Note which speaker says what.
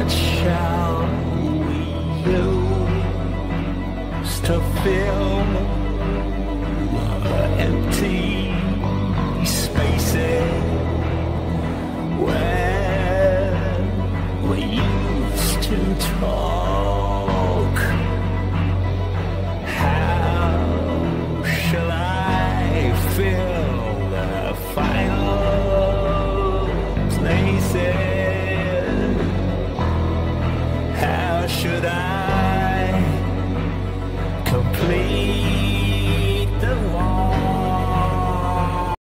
Speaker 1: What shall we use to fill the empty spaces where we used to talk? How shall I fill the final places? Should I complete